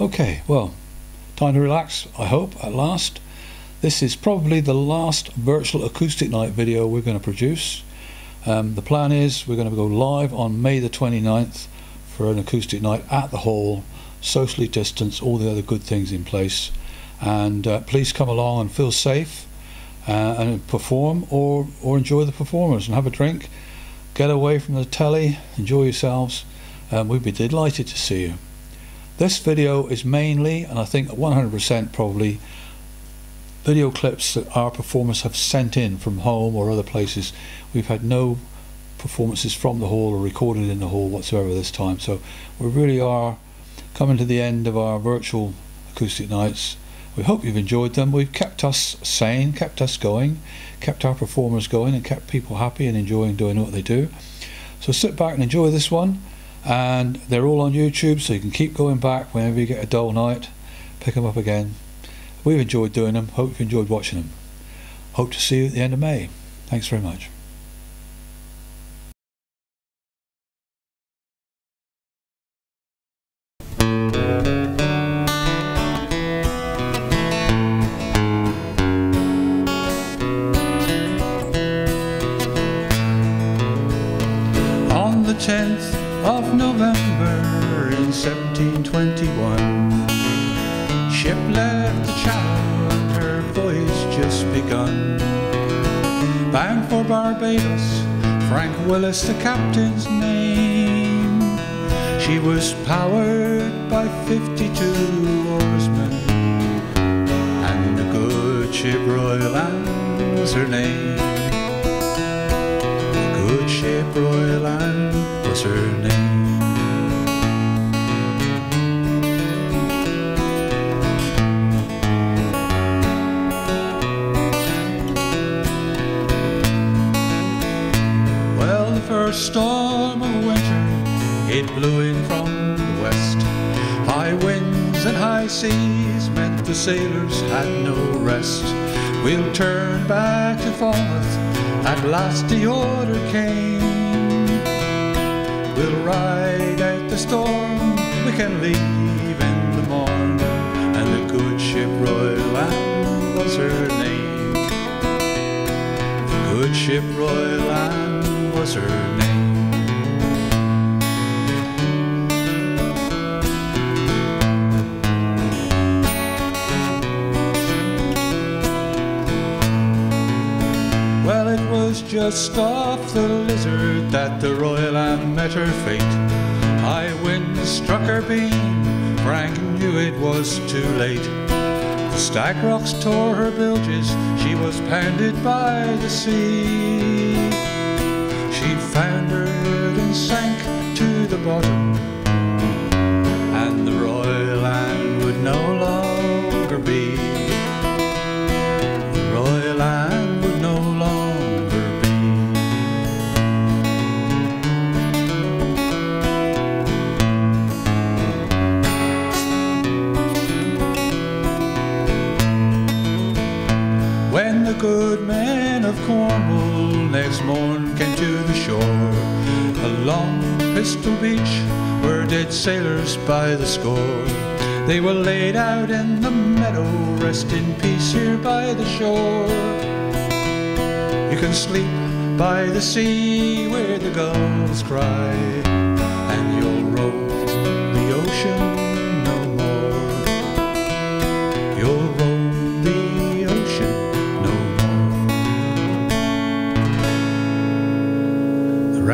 Okay, well, time to relax, I hope, at last. This is probably the last virtual acoustic night video we're going to produce. Um, the plan is we're going to go live on May the 29th for an acoustic night at the hall, socially distanced, all the other good things in place. And uh, please come along and feel safe uh, and perform or, or enjoy the performers and have a drink. Get away from the telly, enjoy yourselves. and we'd be delighted to see you. This video is mainly, and I think 100% probably, video clips that our performers have sent in from home or other places. We've had no performances from the hall or recorded in the hall whatsoever this time. So we really are coming to the end of our virtual acoustic nights. We hope you've enjoyed them. We've kept us sane, kept us going, kept our performers going, and kept people happy and enjoying doing what they do. So sit back and enjoy this one. And they're all on YouTube, so you can keep going back whenever you get a dull night, pick them up again. We've enjoyed doing them. Hope you've enjoyed watching them. Hope to see you at the end of May. Thanks very much. Begun. Bound for Barbados, Frank Willis the captain's name. She was powered by 52 oarsmen, and the good ship Royal Anne was her name. The good ship Royal Anne was her name. High seas meant the sailors had no rest. We'll turn back to Falmouth, at last the order came. We'll ride out the storm, we can leave in the morn. And the good ship Royal Anne was her name. The good ship Royal Anne was her name. Just off the Lizard that the Royal Anne met her fate. High winds struck her beam, Frank knew it was too late. The stack rocks tore her bilges, she was pounded by the sea. She foundered and sank to the bottom, and the Royal Anne would no longer be. Cornwall next morn came to the shore, along Pistol Beach were dead sailors by the score. They were laid out in the meadow, rest in peace here by the shore. You can sleep by the sea where the gulls cry, and you'll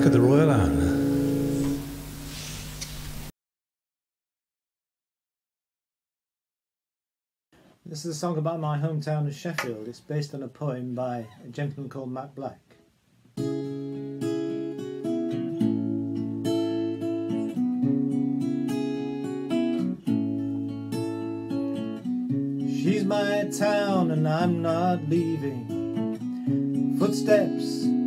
wreck of the Royal. This is a song about my hometown of Sheffield. It's based on a poem by a gentleman called Matt Black. She's my town and I'm not leaving. Footsteps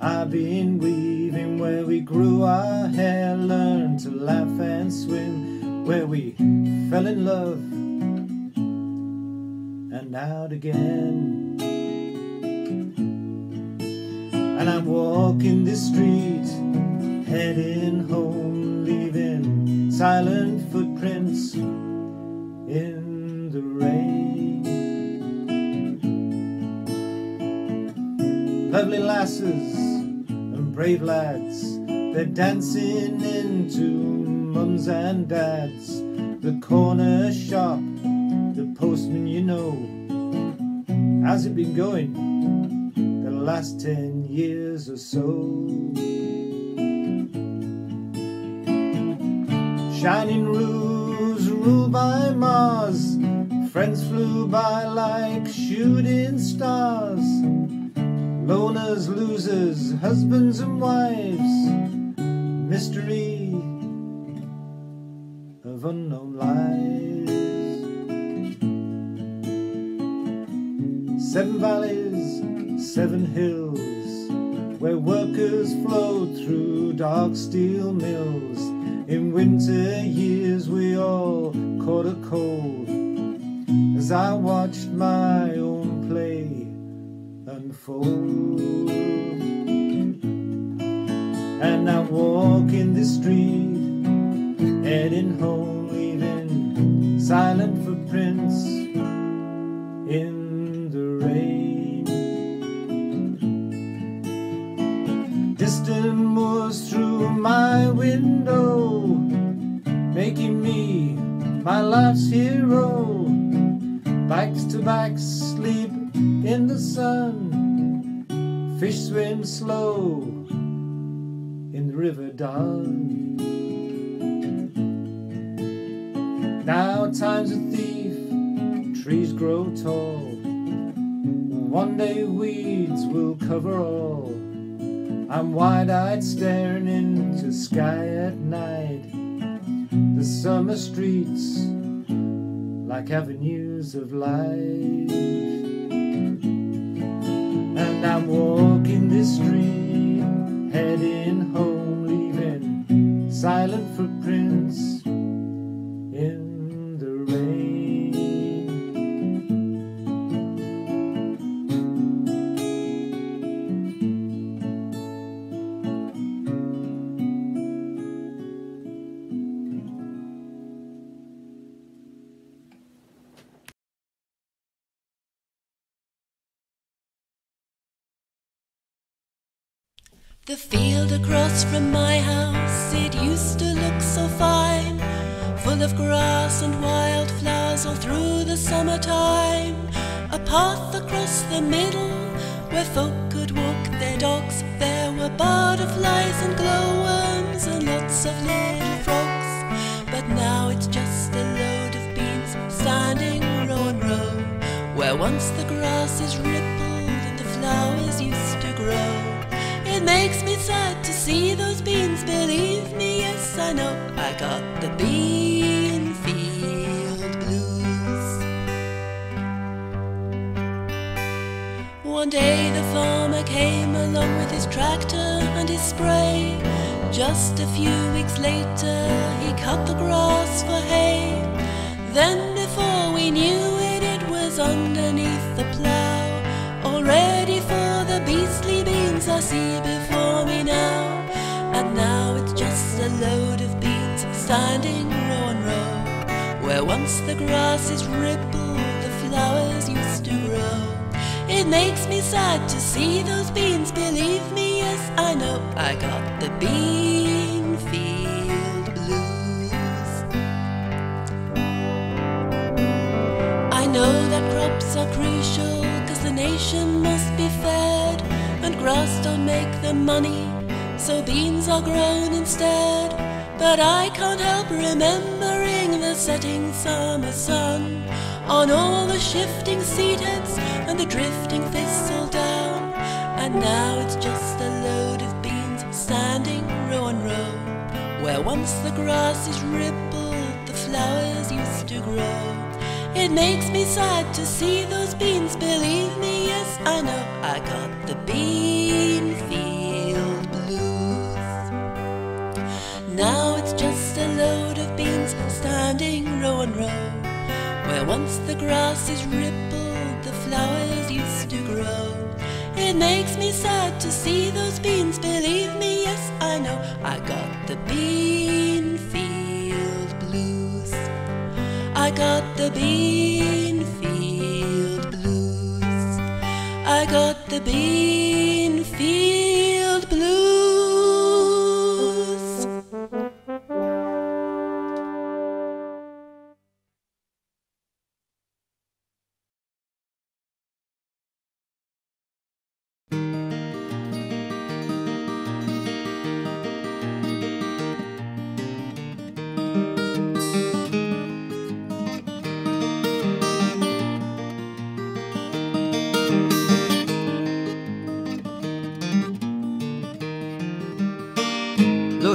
I've been weaving where we grew our hair, learned to laugh and swim, where we fell in love and out again. And I'm walking this street, heading home, leaving silent footprints in the rain. Lovely lasses brave lads. They're dancing into mums and dads. The corner shop, the postman you know. How's it been going the last ten years or so? Shining roofs ruled by Mars. Friends flew by like shooting stars. Loners, losers, husbands and wives. Mystery of unknown lives. Seven valleys, seven hills, where workers flowed through dark steel mills. In winter years, we all caught a cold as I watched my unfold. And I walk in the street, heading home, leaving silent footprints in the rain. Distant moors through my window, making me my life's hero. Backs to backs, sleep in the sun. Fish swim slow in the river Don. Now time's a thief, trees grow tall. One day weeds will cover all. I'm wide-eyed staring into sky at night. The summer streets like avenues of light. And I'm walking this street, heading home, leaving silent footprints summertime. A path across the middle where folk could walk their dogs. There were butterflies and glowworms and lots of little frogs. But now it's just a load of beans standing row on row, where once the grass is rippled and the flowers used to grow. It makes me sad to see those beans, believe me, yes, I know I got the bean One day the farmer came along with his tractor and his spray. Just a few weeks later, he cut the grass for hay. Then, before we knew it, it was underneath the plough, all ready for the beastly beans I see before me now. And now it's just a load of beans standing row on row, where once the grass is rippled, the flowers used to grow. It makes me sad to see those beans, believe me, yes, I know I got the bean field blues. I know that crops are crucial, cause the nation must be fed, and grass don't make the money, so beans are grown instead. But I can't help remembering the setting summer sun on all the shifting and the drifting thistle down. And now it's just a load of beans standing row on row, where once the grass is rippled, the flowers used to grow. It makes me sad to see those beans, believe me, yes, I know I got the bean field blues. Now it's just a load of beans standing row on row, where once the grass is rippled, flowers used to grow. It makes me sad to see those beans, believe me, yes, I know I got the bean field blues. I got the bean field blues. I got the bean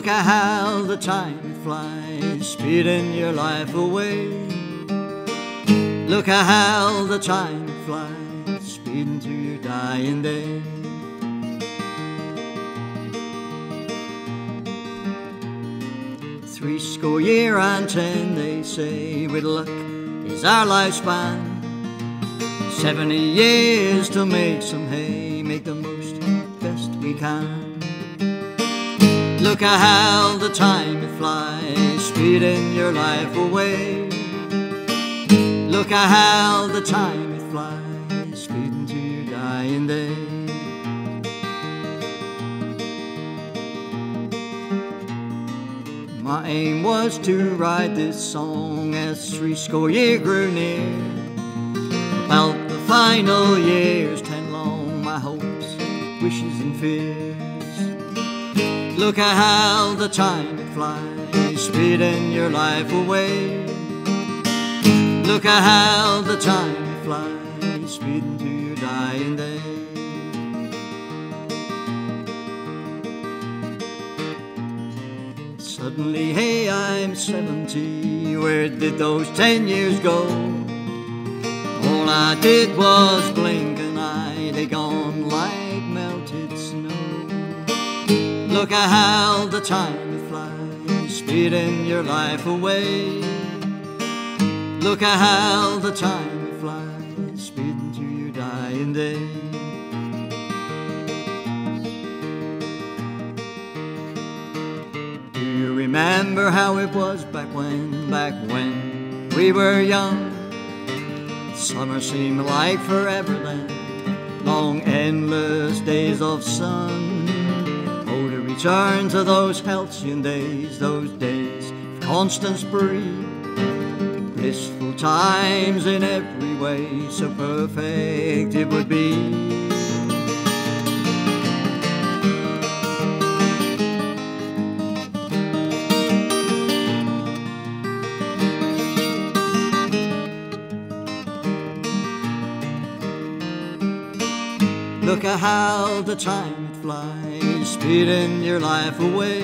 Look at how the time flies, speeding your life away. Look at how the time flies, speeding to your dying day. Three score year and ten, they say, with luck is our lifespan. Seventy years to make some hay, make the most best we can. Look at how the time it flies, speeding your life away. Look at how the time it flies, speeding to your dying day. My aim was to write this song as three score year grew near. About the final years, ten long, my hopes, wishes, and fears. Look at how the time flies, speeding your life away. Look at how the time flies, speeding to your dying day. Suddenly, hey, I'm 70. Where did those 10 years go? All I did was blink an eye, they gone like Look at how the time flies, speeding your life away. Look at how the time flies, speeding to your dying day. Do you remember how it was back when, back when we were young? Summer seemed like forever then, long endless days of sun. Return to those halcyon days, those days of constant spree. Blissful times in every way, so perfect it would be. Look at how the time it speeding your life away.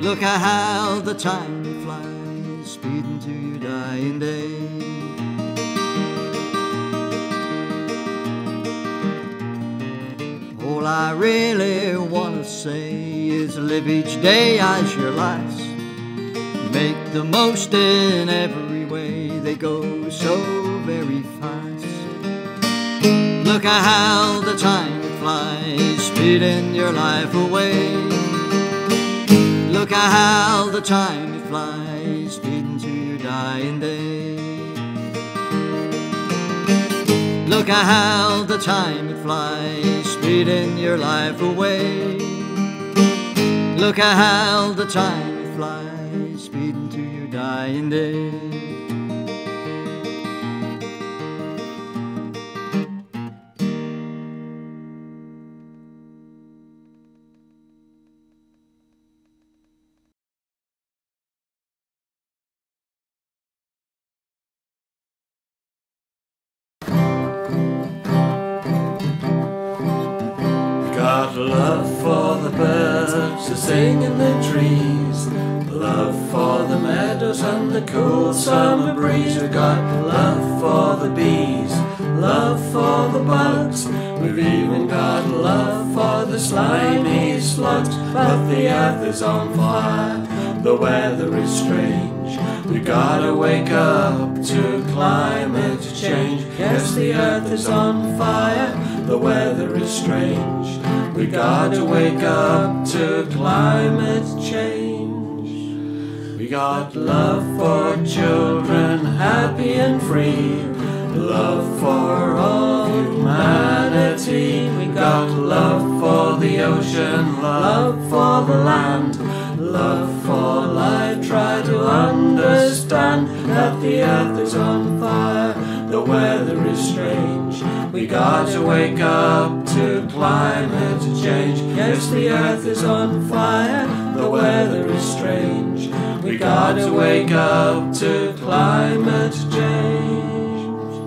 Look at how the time flies, speeding to your dying day. All I really want to say is live each day as your last. Make the most in every way, they go so very fast. Look at how the time flies, speeding your life away. Look at how the time it flies, speeding to your dying day. Look at how the time it flies, speeding your life away. Look at how the time it flies, speeding to your dying day. Cool summer breeze. We've got love for the bees, love for the bugs. We've even got love for the slimy slugs. But the earth is on fire, the weather is strange. We gotta wake up to climate change. Yes, the earth is on fire, the weather is strange. We gotta wake up to climate change. We got love for children, happy and free. Love for all humanity. We got love for the ocean, love for the land, love for life. Try to understand that the earth is on fire, the weather is strange. We got to wake up to climate change. Yes, the earth is on fire, the weather is strange. We got to wake up to climate change.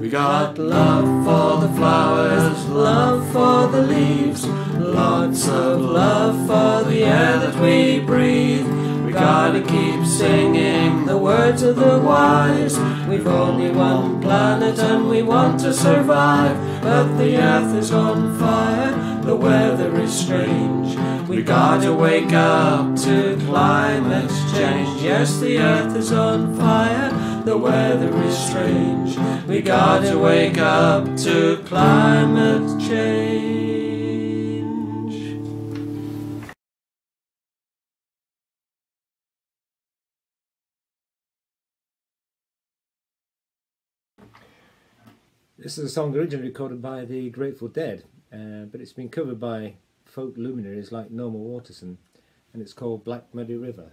We got love for the flowers, love for the leaves, lots of love for the air that we breathe. Gotta keep singing the words of the wise. We've only one planet and we want to survive. But the earth is on fire, the weather is strange. We gotta wake up to climate change. Yes, the earth is on fire, the weather is strange. We gotta wake up to climate change. This is a song originally recorded by the Grateful Dead, uh, but it's been covered by folk luminaries like Norma Waterson, and it's called Black Muddy River.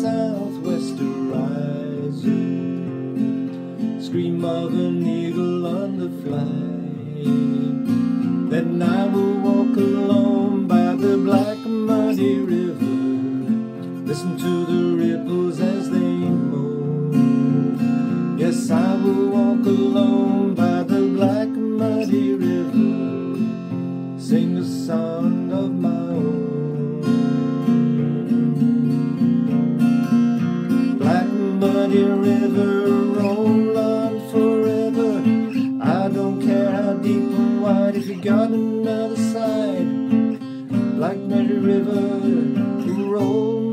Splits deep and wide if you got another side. Black muddy river, roll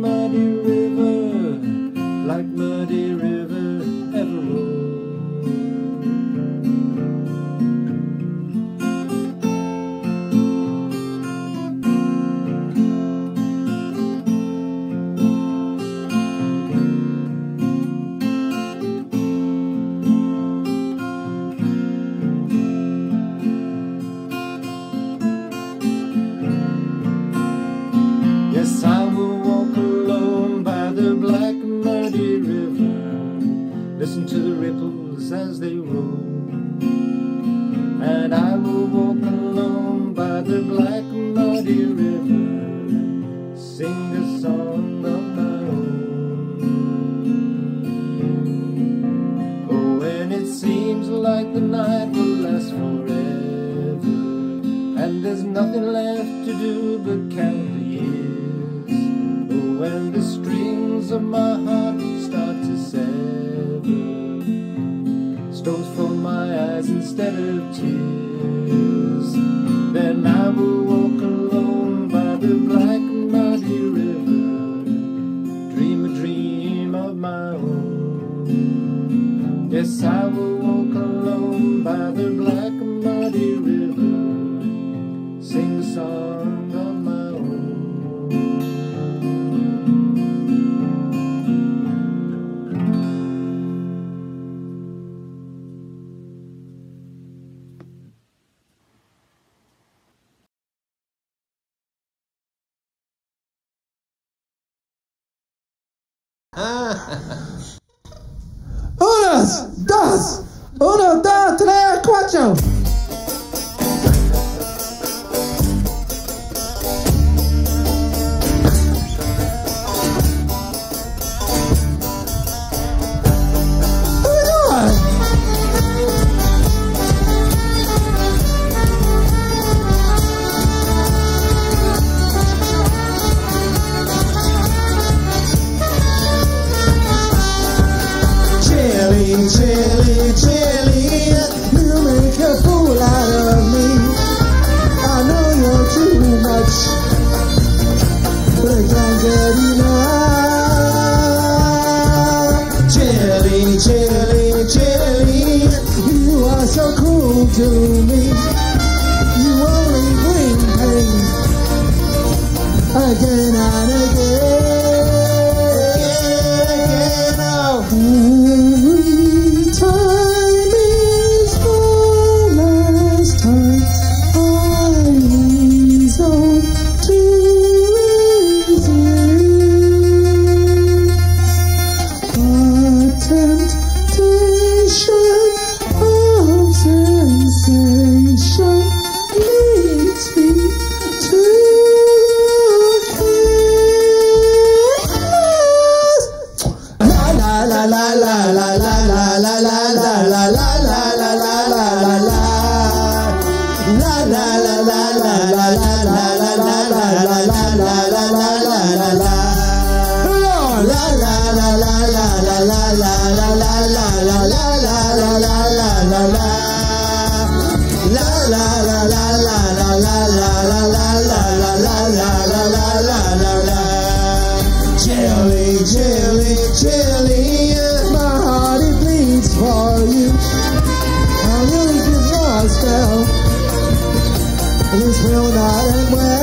like the night will last forever, and there's nothing left to do but count the years. Oh, when the strings of my Ah. Unas, dos, uno, dos, tres, cuatro. chilly, chilly. You are so cool, too. la la la la la la na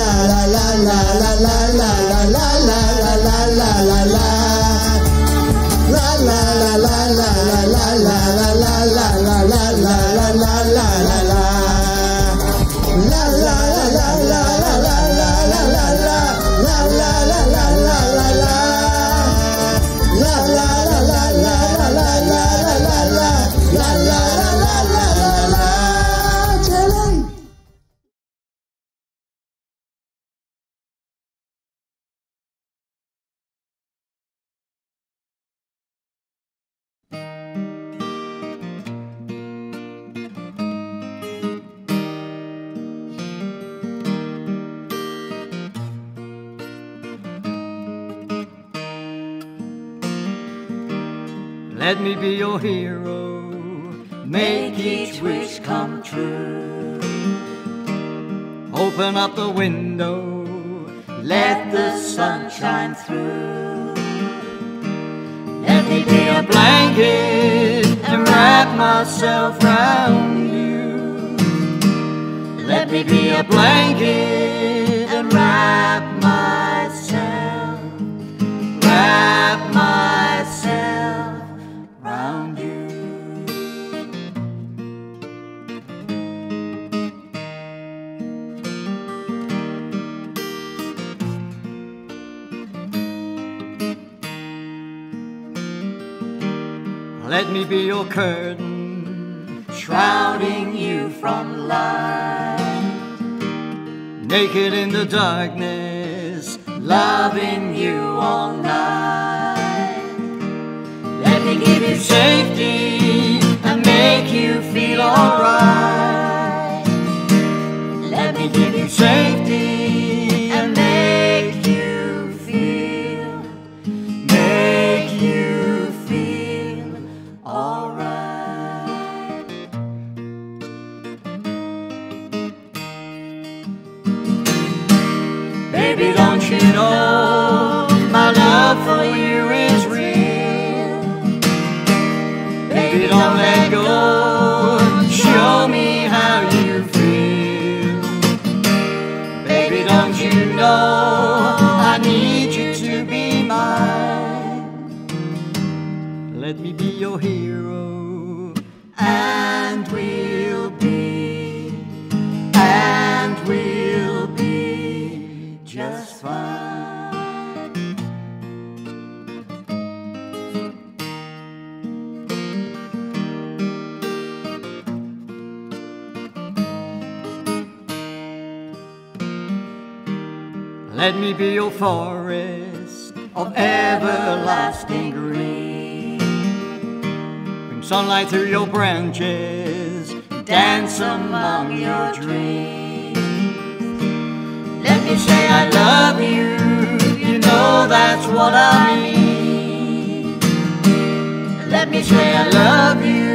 Let me be your hero. Make each wish come true. Open up the window. Let the sun shine through. Let me be a blanket and wrap myself round you. Let me be a blanket and wrap myself, wrap myself. Me be your curtain, shrouding you from light. naked in the darkness, Loving you all night. Let me give you safety, and make you feel alright. Let me give you safety, you forest of everlasting green. Bring sunlight through your branches, dance among your dreams. Let me say I love you, you know that's what I mean. Let me say I love you,